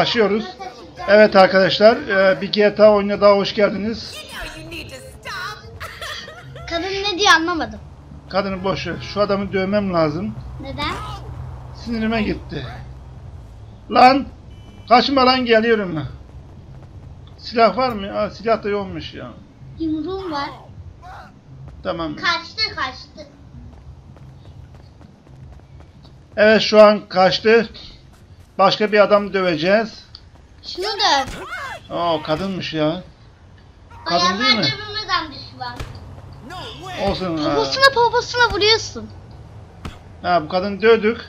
Başlıyoruz. Evet arkadaşlar, e, bir GTA oyununa daha hoş geldiniz. Kadın ne diye anlamadım. Kadını boş ver. Şu adamı dövmem lazım. Neden? Sinirime gitti. Lan! Kaçma lan geliyorum ben. Silah var mı? Aa, silah da yokmuş ya. Yumruğum var. Tamam. Kaçtı kaçtı. Evet şu an kaçtı. Başka bir adam döveceğiz. Şunu da Oo kadınmış ya. Kadın değil mi? var. No way. Olsun. ha. Poposuna poposuna vuruyorsun. Ha bu kadını dövdük.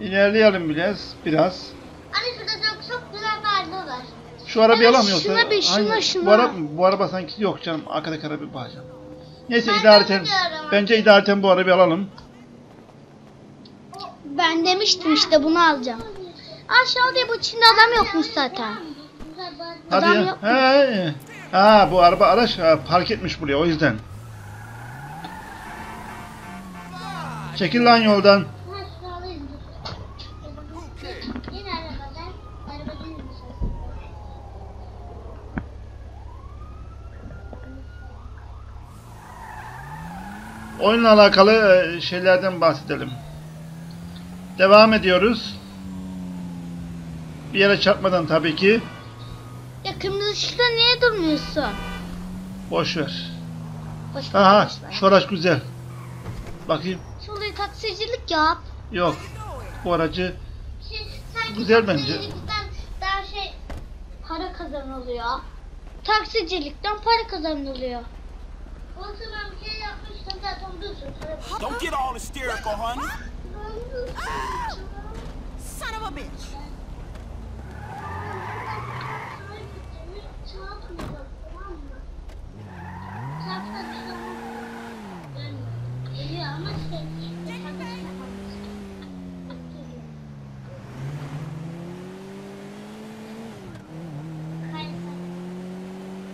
İlerleyelim biraz. Biraz. Hani şurada çok çok güzel perdeler var. Şu arabayı Evet, alamıyorsa... şuna bir, şuna, Hangi- şuna. Bu, ara, bu araba sanki yok canım. Arkadaki arabayı bağlayacağım. Neyse Ben idareten... biliyorum. Bence idareten bu arabayı alalım. Ben demiştim işte bunu alacağım. Aşağıda bu Çinli adam yokmuş zaten. Hadi Adam ya. yok? He. Ha bu araba araç ha, park etmiş buraya o yüzden. Çekil lan yoldan. Oyunla alakalı e, şeylerden bahsedelim. Devam ediyoruz. Bir yere çarpmadan tabii ki. Ya kırmızı ışıkta niye durmuyorsun? Boş ver. Boş ver, Aha şu araç güzel. Bakayım. Şurada taksicilik yap. Yok. Bu aracı Güzel bence. Daha şey para kazanılıyor. Taksicilikten para kazanılıyor. Olsun ben bir şey yapmıştım zaten dursun. Don't get all hysterical, honey. Son of a bitch.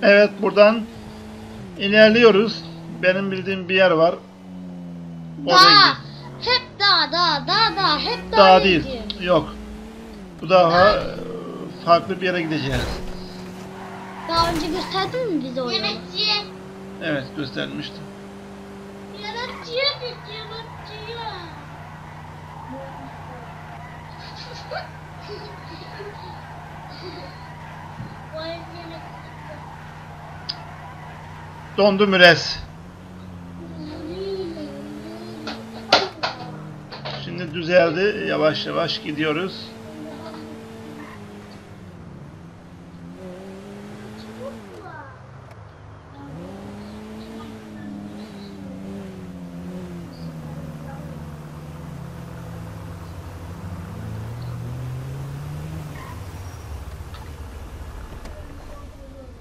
Evet buradan ilerliyoruz. Benim bildiğim bir yer var. Oraya gidiyoruz. Daha değil. Yok. Bu daha e, farklı bir yere gideceğiz. Daha önce gösterdin mi bize oyunu? Yemekçiye. Evet göstermiştim. Yemekçiye git yemekçiye. Dondu müres. Düzeldi. Yavaş yavaş gidiyoruz.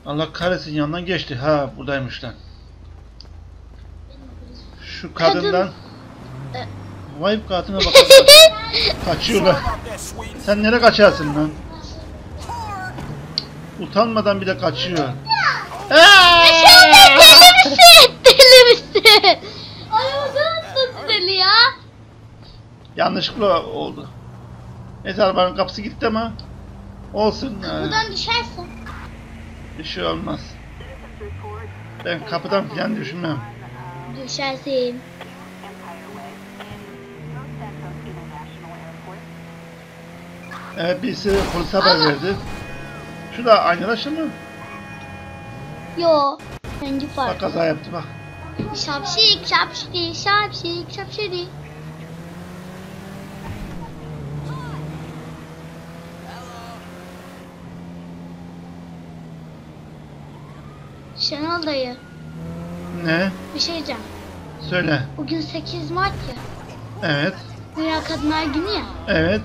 Allah kahretsin yandan geçti. Ha buradaymış lan. Şu kadından E- Vay kadına bak. Kaçıyor lan. About that, sweetie. Sen nereye kaçarsın lan? Utanmadan bile kaçıyor. Deli misin? Deli misin? Ayağını tut deli ya. Yanlışlıkla oldu. Neyse arabanın kapısı gitti ama olsun. Buradan düşersin. Bir şey olmaz. Ben kapıdan falan düşünmem. Düşersin. Evet birisi polis haber verdi. Şu da aynı araç mı? Yo. Rengi Bak farklı. kaza yaptı bak. Şapşik şapşik şapşik şapşik. Şenol dayı Ne? bir şey diyeceğim. Söyle. Bugün 8 Mart ya. Evet. Dünya Kadınlar Günü ya. Evet.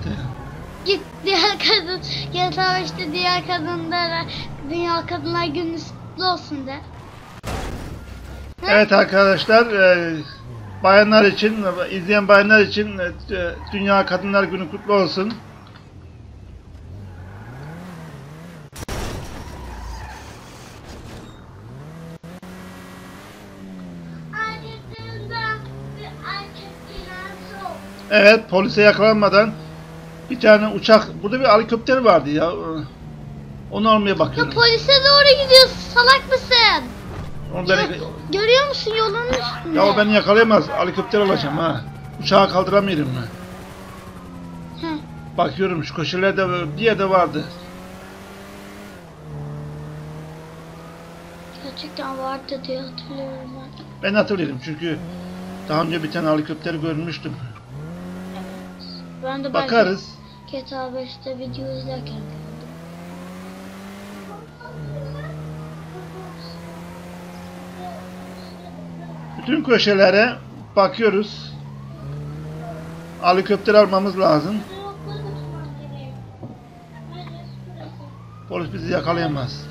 Git diğer kadın, gel işte diğer kadınlara Dünya Kadınlar Günü kutlu olsun de. Evet arkadaşlar, e, bayanlar için, izleyen bayanlar için e, Dünya Kadınlar Günü kutlu olsun. Evet, polise yakalanmadan Bir tane uçak, burada bir helikopter vardı ya. Onu almaya Ya bakıyorum. polise doğru gidiyorsun salak mısın? Onu Ya, beni, görüyor musun yolun üstünde? ya o beni yakalayamaz. Helikopter alacağım ha. Uçağı kaldıramıyorum ben. Heh. Bakıyorum şu köşelerde bir yerde vardı. Gerçekten vardı diye hatırlıyorum ben. Ben hatırlıyorum çünkü daha önce bir tane helikopter görmüştüm. Ben de Bakarız. GTA 5'te video izlerken gördüm. Bütün köşelere bakıyoruz. Helikopter almamız lazım. Polis bizi yakalayamaz.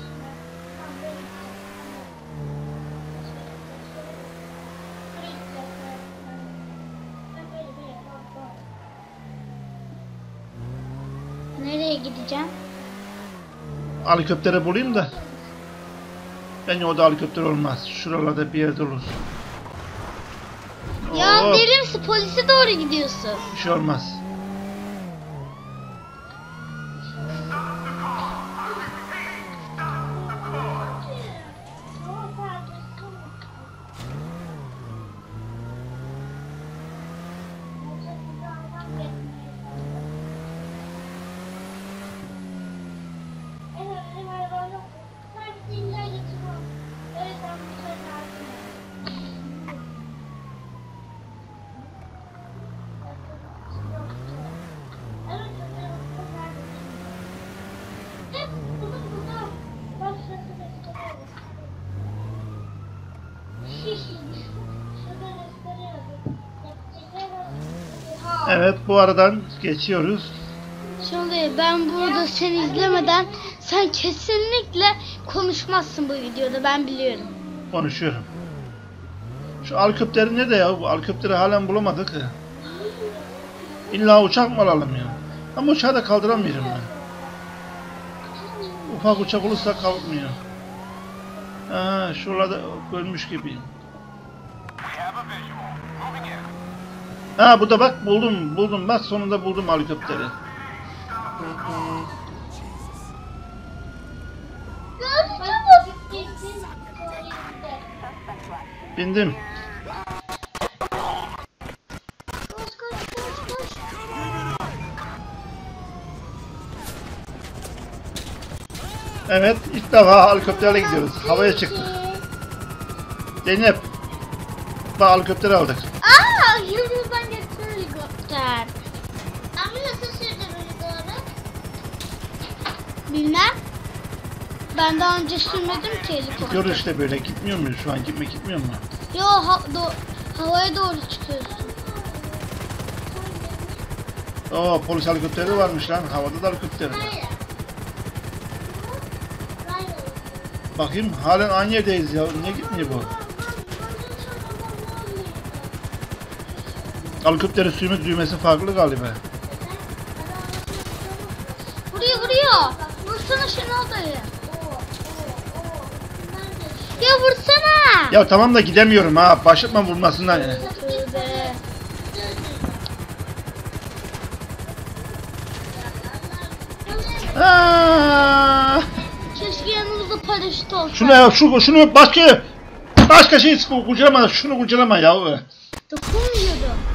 Nereye gideceğim? Helikoptere bulayım da. Bence o da helikopter olmaz. Şuralarda bir yerde olur. Ya Oo? Polise doğru gidiyorsun. bir şey olmaz. Evet bu aradan geçiyoruz. Şimdi ben burada seni izlemeden sen kesinlikle konuşmazsın bu videoda ben biliyorum. Konuşuyorum. Şu helikopteri ne de ya? Bu helikopteri halen bulamadık. İlla uçak mı alalım ya? Ama uçağı da kaldıramıyorum ben. Ufak uçak olursa kalkmıyor. Ha, şuralarda görmüş gibiyim. Ha bu da bak buldum buldum bak sonunda buldum helikopteri. Bindim. Evet ilk defa helikopterle gidiyoruz. Havaya çıktık. Zeynep. Bak helikopter aldık. Yıldızdan geçiyor helikopter. Ama nasıl sürdün doğru? Bilmem. Ben daha önce sürmedim ki helikopter. Gidiyoruz işte böyle gitmiyor muyuz şu an gitme gitmiyor mu? Yo ha, do, havaya doğru çıkıyorsun. Oo polis helikopteri varmış lan. Havada da helikopter var. Bakayım halen aynı yerdeyiz ya. Niye gitmiyor bu? Helikopterin sürme düğmesi farklı galiba. Vuruyor vuruyor. Vursana şunu odayı. Ya vursana. Ya tamam da gidemiyorum ha. Başlatma vurmasından. ya. Tövbe. Aa! Keşke yanımızda paraşüt olsa. Şunu ya şu şunu başka başka şey kucalama şunu kucalama ya. Dokunmuyordum.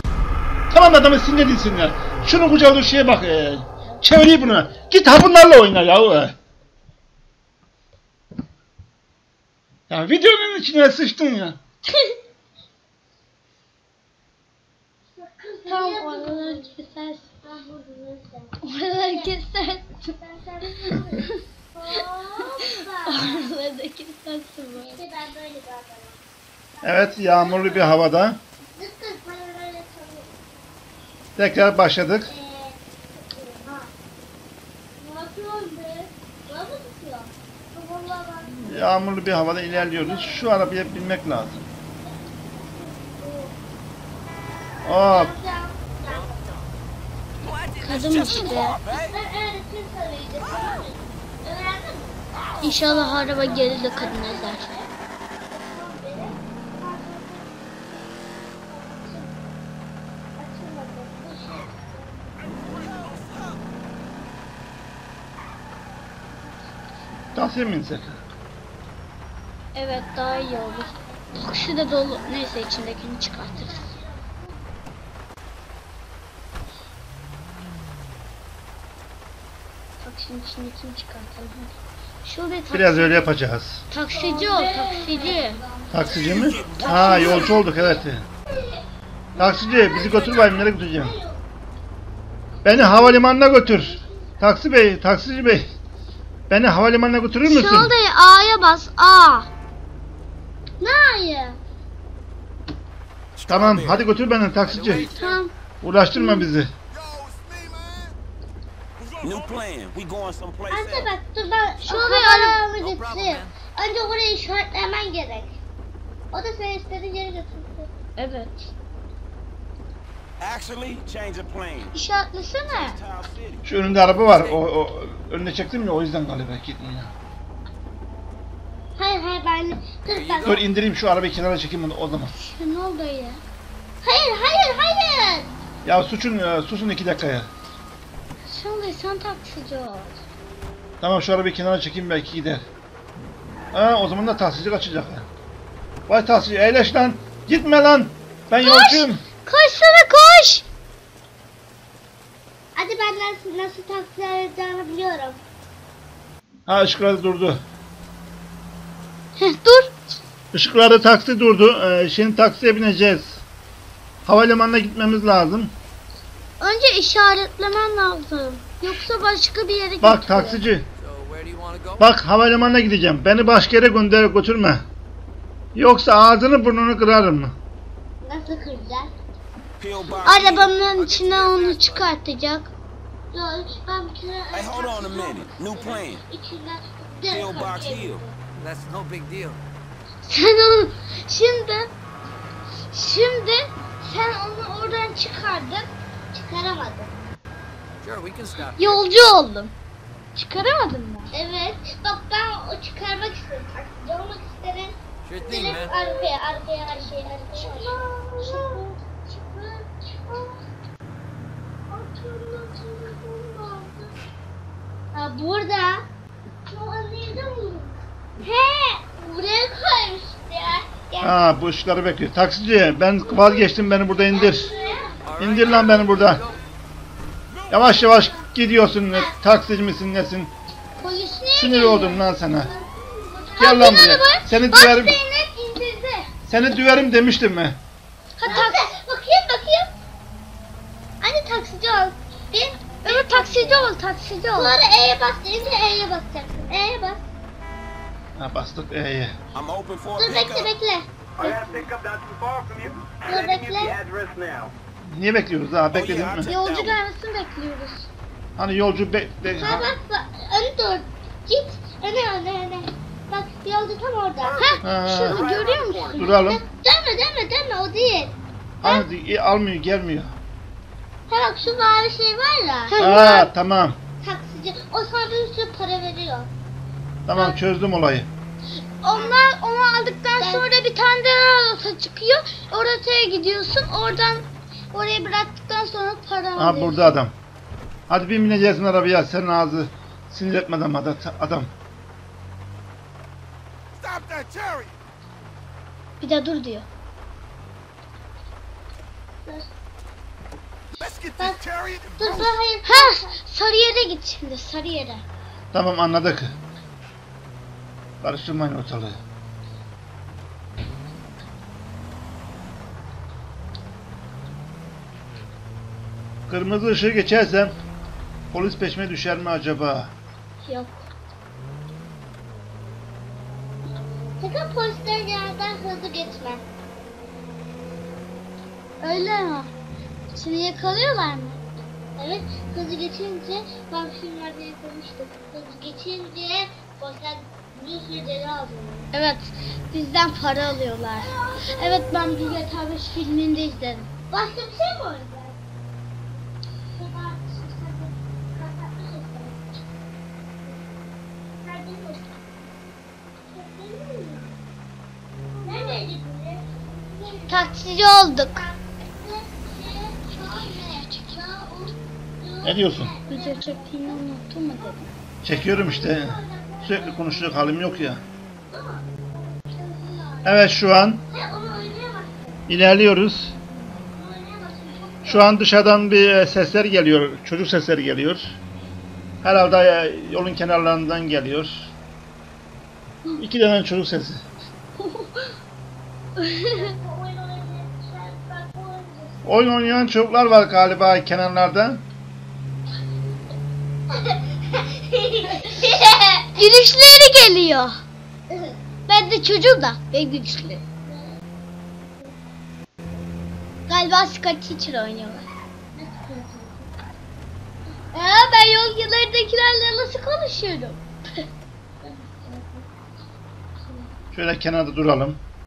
Tamam adamı sinirlisin ya. Şunu kucaladığı şeye bak. E, çevireyim bunu. Git ha bunlarla oyna ya. Ya videonun içine sıçtın ya. Tam oraları kesersin. Oraları kesersin. Oraları kesersin böyle. Evet yağmurlu bir havada. Tekrar başladık. Yağmurlu bir havada ilerliyoruz. Şu arabaya binmek lazım. Hop. Kadın işte. İnşallah araba gelir de kadın ezer. Taksiye mi insek? Evet daha iyi olur. Taksi de dolu. Neyse içindekini çıkartırız. Taksinin içindekini çıkartalım. Şurada taksi, Biraz öyle yapacağız. taksici ol taksici. Taksici mi? Ha yolcu olduk evet. Taksici bizi götür bayım nereye götüreceğim? Beni havalimanına götür. Taksi bey, taksici bey. Beni havalimanına götürür müsün? Şurada A'ya bas A. Ne A'ya? Tamam hadi götür beni taksici. Tamam. Uğraştırma bizi. New plan. We going someplace Anne bak dur ben Şurada arabamı götüreyim. Önce orayı işaretlemen gerek. O da seni istediğin yere götürsün. Evet. Actually, change of plan. İşaretlesene. Şu önünde araba var. O, o önüne çektim ya o yüzden galiba gitmiyor. Hayır hayır ben dur ben. Dur indireyim şu arabayı kenara çekeyim onu o zaman. Ne oldu ya? Hayır hayır hayır. Ya suçun e, susun iki dakikaya. Şurada sen taksici ol. Tamam şu arabayı kenara çekeyim belki gider. Ha o zaman da taksici kaçacak. Vay taksici eğleş lan. Gitme lan. Ben yolcuyum. Koş sana koş. Hadi ben nasıl, nasıl taksi arayacağını biliyorum. Ha ışıklarda durdu. Heh, dur. Işıklarda taksi durdu. Ee, şimdi taksiye bineceğiz. Havalimanına gitmemiz lazım. Önce işaretlemen lazım. Yoksa başka bir yere Bak götürür. taksici. Bak havalimanına gideceğim. Beni başka yere gönder götürme. Yoksa ağzını burnunu kırarım. Nasıl kıracağız? Arabanın içine onu çıkartacak. Hey, hold on a minute. New plan. Pill box hill. That's no big deal. Sen onu şimdi şimdi sen onu oradan çıkardın. Çıkaramadım. Sure, we can stop. Yolcu oldum. Çıkaramadın mı? Evet. Bak ben o çıkarmak istedim. Olmak istedim. Sure thing, Direkt man. arkaya arkaya her şeyi arkaya. Çıkma. Çıkma. Çıkma. Ha burada. Şu an nerede bu? He. Buraya koymuştu ya. Gel. Ha bu ışıkları bekliyor. Taksici ben vazgeçtim beni burada indir. İndir lan beni burada. Yavaş yavaş gidiyorsun. Taksici misin nesin? Sinir oldum lan sana. Gel lan buraya. Seni döverim. Seni düverim demiştim mi? Ha taksi. Bakayım bakayım. Anne taksici ol. Bir. Evet taksici ol taksici ol. Sonra E'ye bas deyince E'ye basacaksın. E'ye bas. Ha bastık E'ye. Dur bekle bekle. I got a pickup not too far from you. Dur Sending you the bekle. address now. Niye bekliyoruz ha? Bekledin yeah, mi? Yolcu gelmesini bekliyoruz. Hani yolcu be... be- Ha ha- bak bak. Öne dur. Git. Öne öne öne. Bak yolcu tam orada. Ha. Ha, Şurada görüyor musun? duralım. Dönme dönme dönme o değil. Hani e, almıyor gelmiyor. Ha bak şu mavi şey var ya. Ha tamam. Taksici. O sana bir sürü para veriyor. Tamam çözdüm olayı. Onlar onu aldıktan sonra bir tane daha rota çıkıyor. O rotaya gidiyorsun. Oradan oraya bıraktıktan sonra para Ha alıyorsun. burada adam. Hadi bir bineceksin arabaya. Senin ağzı sinir etmeden adam. adam. Bir de dur diyor. Bak. dur hayır. Ha sarı yere git şimdi sarı yere. Tamam anladık. Karıştırmayın ortalığı. Kırmızı ışığı geçersem polis peşime düşer mi acaba? Yok. Sakın polislerin yanından hızlı geçme. Öyle mi? Seni yakalıyorlar mı? Evet hızlı geçince ben filmlerde yakalamıştım. Hızlı geçince polisler Evet. Bizden para alıyorlar. Evet ben bir GTA 5 filminde izledim. Başka bir şey mi? Neredeydi bu? Taksici olduk. Ne diyorsun? Video çektiğini unuttun mu dedim. Çekiyorum işte. Sürekli konuşacak halim yok ya. Evet şu an ilerliyoruz. Şu an dışarıdan bir e, sesler geliyor. Çocuk sesleri geliyor. Herhalde e, yolun kenarlarından geliyor. İki tane çocuk sesi. Oyun oynayan çocuklar var galiba kenarlarda. Gülüşleri geliyor. Ben de çocuğum da. Ben gülüşleri. Galiba Scott Teacher oynuyorlar. Aa, ben yol kenarındakilerle nasıl konuşuyorum? Şöyle kenarda duralım.